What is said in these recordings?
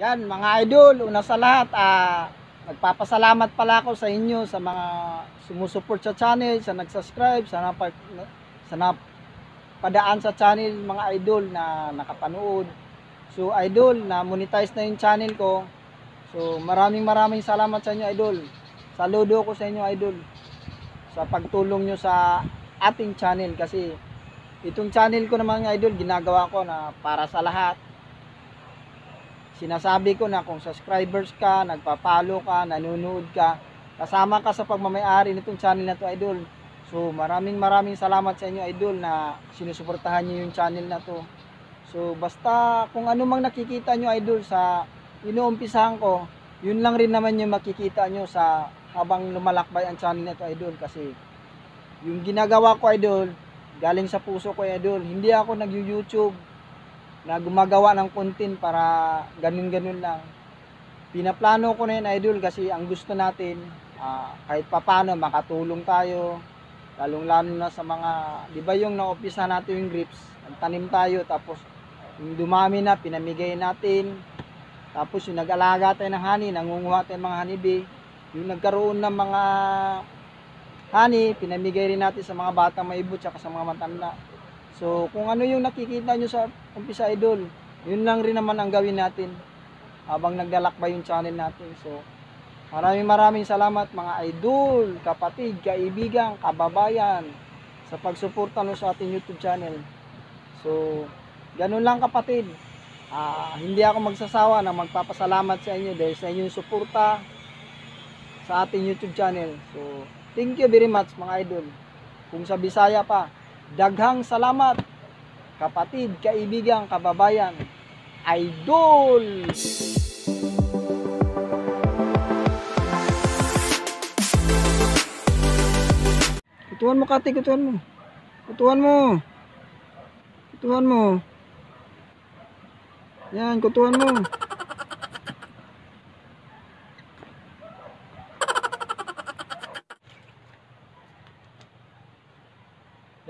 Yan, mga idol, una sa lahat, ah, nagpapasalamat pala ako sa inyo sa mga sumusuport sa channel, sa nag-subscribe, sa napa, sa napadaan sa channel mga idol na nakapanood. So idol, na monetize na yung channel ko. So maraming maraming salamat sa inyo idol. Saludo ko sa inyo idol sa pagtulong nyo sa ating channel kasi itong channel ko naman idol ginagawa ko na para sa lahat sinasabi ko na kung subscribers ka, nagpapalo ka, nanonood ka, kasama ka sa pagmamayari nitong channel na to, idol. So, maraming maraming salamat sa inyo, idol, na sinusuportahan niyo yung channel na to. So, basta kung ano mang nakikita nyo, idol, sa inuumpisahan ko, yun lang rin naman yung makikita nyo sa habang lumalakbay ang channel na to, idol. Kasi, yung ginagawa ko, idol, galing sa puso ko, idol. Hindi ako nag-YouTube, na gumagawa ng content para ganun-ganun lang. Pinaplano ko na yun, idol, kasi ang gusto natin, ah, kahit papano, makatulong tayo, lalong-lalo na sa mga, di ba yung na-office natin yung grips, nagtanim tayo, tapos yung dumami na, pinamigay natin, tapos yung nag-alaga tayo ng honey, nangunguha tayo ng mga honeybee, yung nagkaroon ng mga honey, pinamigay rin natin sa mga batang maibot, tsaka sa mga matanda. So, kung ano yung nakikita nyo sa umpisa idol, yun lang rin naman ang gawin natin habang naglalakbay yung channel natin. So, maraming maraming salamat mga idol, kapatid, kaibigan, kababayan sa pagsuporta nyo sa ating YouTube channel. So, ganun lang kapatid. Ah, hindi ako magsasawa na magpapasalamat sa inyo dahil sa inyong suporta sa ating YouTube channel. So, thank you very much mga idol. Kung sa Bisaya pa, daghang salamat kapatid, kaibigan, kababayan, idol! Kutuhan mo, Kati, kutuhan mo. Kutuhan mo. Kutuhan mo. Yan, kutuhan mo.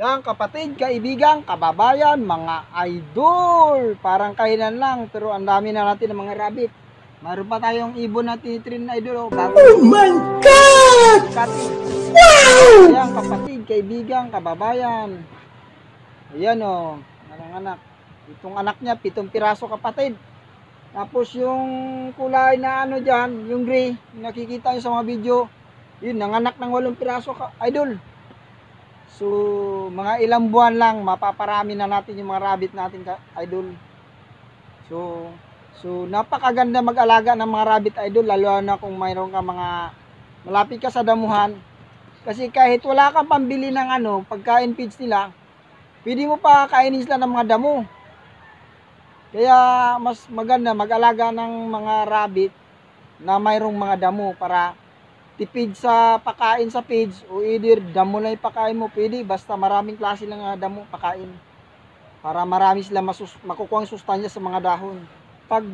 Yan, kapatid, kaibigan, kababayan, mga idol. Parang kainan lang, pero ang dami na natin ng mga rabbit. Mayroon pa tayong ibon na tinitrin na idol. Oh, bago. Oh my God! Kati. Wow! Yan, kapatid, kaibigan, kababayan. Ayan o, oh, anong anak. Itong anak niya, pitong piraso kapatid. Tapos yung kulay na ano dyan, yung gray, nakikita nyo sa mga video, yun, nanganak ng walong piraso, ka, idol. So, mga ilang buwan lang, mapaparami na natin yung mga rabbit natin, idol. So, so napakaganda mag-alaga ng mga rabbit, idol, lalo na kung mayroon ka mga malapit ka sa damuhan. Kasi kahit wala kang pambili ng ano, pagkain feeds nila, pwede mo pa kainin sila ng mga damo. Kaya mas maganda mag-alaga ng mga rabbit na mayroong mga damo para tipid sa pakain sa feeds o either damo lang ipakain mo, pwede basta maraming klase lang nga damo pakain. Para marami sila masus makukuha ang sustansya sa mga dahon. Pag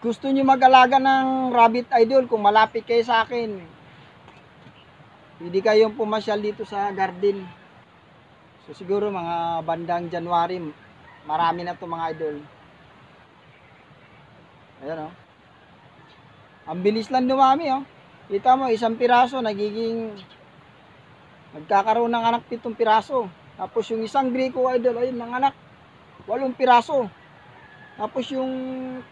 gusto niyo mag-alaga ng rabbit idol, kung malapit kayo sa akin, pwede kayong pumasyal dito sa garden. So siguro mga bandang January, marami na to mga idol. Ayan oh. Ang bilis lang dumami oh. Kita mo, isang piraso nagiging nagkakaroon ng anak pitong piraso. Tapos yung isang Greco idol, ayun, ng anak, walong piraso. Tapos yung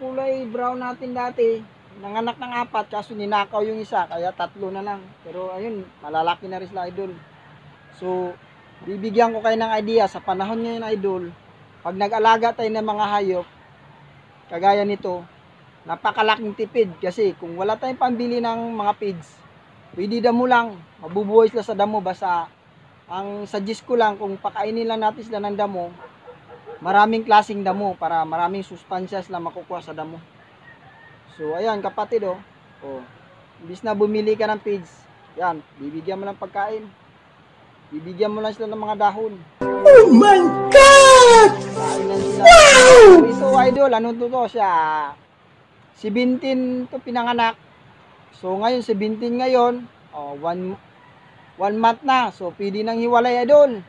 kulay brown natin dati, nanganak ng apat, kaso ninakaw yung isa, kaya tatlo na lang. Pero ayun, malalaki na rin sila idol. So, bibigyan ko kayo ng idea sa panahon ngayon idol, pag nag-alaga tayo ng mga hayop, kagaya nito, napakalaking tipid kasi kung wala tayong pambili ng mga feeds, pwede damo lang, mabubuhay sila sa damo basta ang suggest ko lang kung pakainin lang natin sila ng damo, maraming klasing damo para maraming sustansya sila makukuha sa damo. So ayan kapatid oh, oh imbis na bumili ka ng feeds, yan, bibigyan mo lang pagkain. Bibigyan mo lang sila ng mga dahon. Oh my God! Wow! Ito idol, ano to to siya? 17 to pinanganak. So ngayon 17 ngayon, oh, one one month na. So pwede nang hiwalay idol.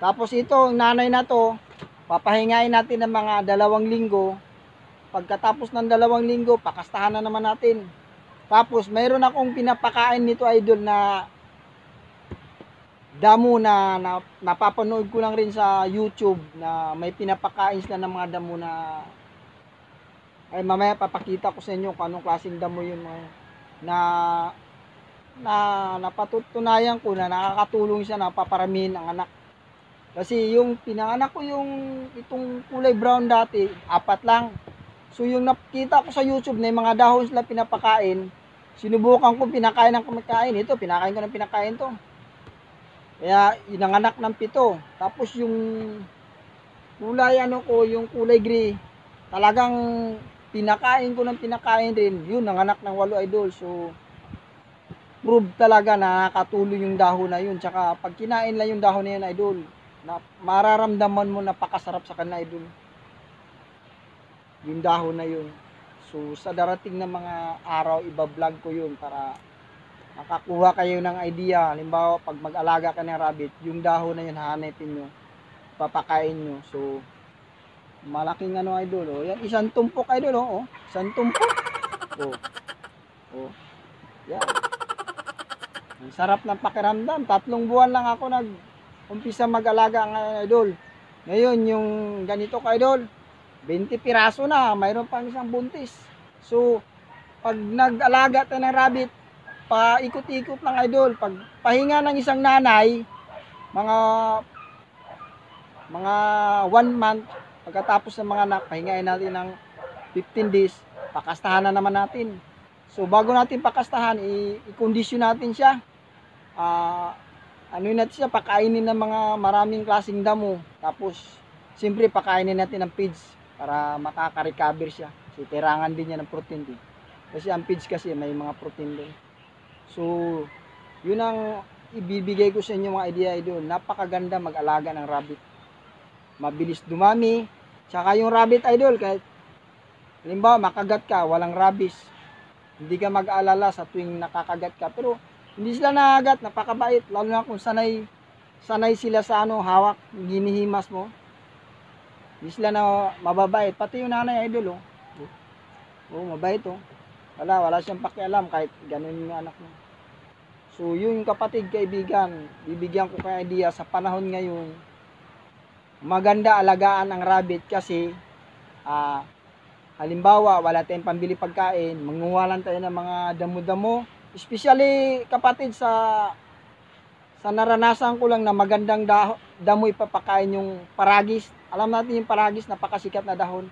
Tapos ito, ang nanay na to, papahingain natin ng mga dalawang linggo pagkatapos ng dalawang linggo, pakastahan na naman natin. Tapos, mayroon akong pinapakain nito, idol, na damo na, na napapanood ko lang rin sa YouTube na may pinapakain sila ng mga damo na ay mamaya papakita ko sa inyo kung anong klaseng damo yun mga, na na napatutunayan ko na nakakatulong siya na paparamihin ang anak. Kasi yung pinanganak ko yung itong kulay brown dati, apat lang. So yung nakita ko sa YouTube na yung mga dahon sila pinapakain, sinubukan ko pinakain ng kumakain. Ito, pinakain ko ng pinakain to. Kaya inanganak ng pito. Tapos yung kulay ano ko, yung kulay gray, talagang pinakain ko ng pinakain din. Yun, nanganak ng walo idol. So, prove talaga na nakatulong yung dahon na yun. Tsaka pag kinain lang yung dahon na yun, idol, na mararamdaman mo napakasarap sa kanila, idol. Yung dahon na yun. So, sa darating na mga araw, iba-vlog ko yun para makakuha kayo ng idea. Halimbawa, pag mag-alaga ka ng rabbit, yung dahon na yun, hahanapin nyo, papakain nyo. So, malaking ano, idol. Oh. Yan, isang tumpok, idol. Oh. oh. Isang tumpok. Oh. Oh. Yan. Ang sarap ng pakiramdam. Tatlong buwan lang ako nag umpisa mag-alaga ngayon, idol. Ngayon, yung ganito ka, idol, 20 piraso na, mayroon pang isang buntis. So, pag nag-alaga tayo ng rabbit, paikot-ikot lang, idol. Pag pahinga ng isang nanay, mga mga one month, pagkatapos ng mga anak, pahingain natin ng 15 days, pakastahan na naman natin. So, bago natin pakastahan, i-condition natin siya. Ah, ano natin siya, pakainin ng mga maraming klaseng damo. Tapos, siyempre, pakainin natin ng feeds para makaka-recover siya. Kasi kailangan din niya ng protein din. Kasi ang feeds kasi may mga protein din. So, yun ang ibibigay ko sa inyo mga idea idol. Napakaganda mag-alaga ng rabbit. Mabilis dumami. Tsaka yung rabbit idol, kahit halimbawa makagat ka, walang rabies. Hindi ka mag-aalala sa tuwing nakakagat ka. Pero hindi sila nakagat, napakabait. Lalo na kung sanay, sanay sila sa ano, hawak, ginihimas mo. Hindi sila na mababait. Pati yung nanay idol, oh. Oh, mabait, oh. Wala, wala siyang pakialam kahit ganun yung anak mo. So, yun kapatid, kaibigan, bibigyan ko kayo idea sa panahon ngayon, maganda alagaan ang rabbit kasi, ah, halimbawa, wala tayong pambili pagkain, manguha lang tayo ng mga damo-damo, especially kapatid sa sa naranasan ko lang na magandang daho, damo ipapakain yung paragis. Alam natin yung paragis, napakasikat na dahon.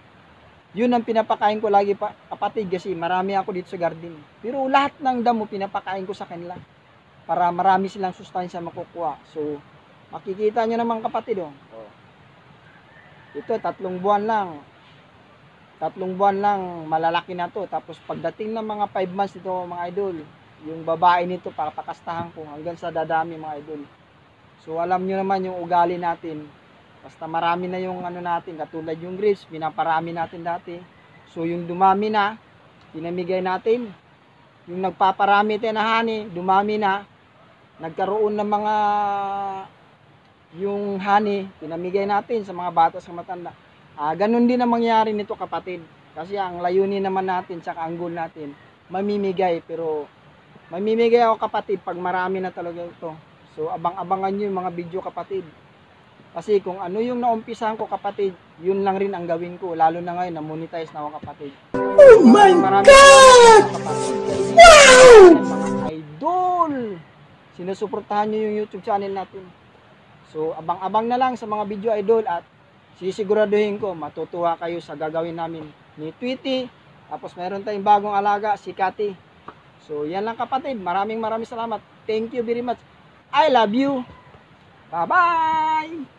Yun ang pinapakain ko lagi pa, kapatid kasi marami ako dito sa garden. Pero lahat ng damo pinapakain ko sa kanila para marami silang sustansya makukuha. So, makikita nyo naman kapatid oh. Ito, tatlong buwan lang. Tatlong buwan lang, malalaki na to. Tapos pagdating ng mga 5 months nito mga idol, yung babae nito para pakastahan ko hanggang sa dadami mga idol. So alam nyo naman yung ugali natin. Basta marami na yung ano natin, katulad yung grapes, pinaparami natin dati. So yung dumami na, pinamigay natin. Yung nagpaparami tayo na honey, dumami na. Nagkaroon ng mga yung honey, pinamigay natin sa mga bata sa matanda. Ah, ganun din ang mangyari nito kapatid. Kasi ang layunin naman natin sa ang goal natin, mamimigay pero mamimigay ako kapatid pag marami na talaga ito. So abang-abangan nyo yung mga video kapatid. Kasi kung ano yung naumpisahan ko kapatid, yun lang rin ang gawin ko. Lalo na ngayon, na-monetize na ako kapatid. Oh my Maraming God! kapatid. Wow! Idol! Sinusuportahan nyo yung YouTube channel natin. So abang-abang na lang sa mga video idol at sisiguraduhin ko matutuwa kayo sa gagawin namin ni Tweety. Tapos meron tayong bagong alaga, si Kati. So yan lang kapatid. Maraming maraming salamat. Thank you very much. I love you. Bye-bye!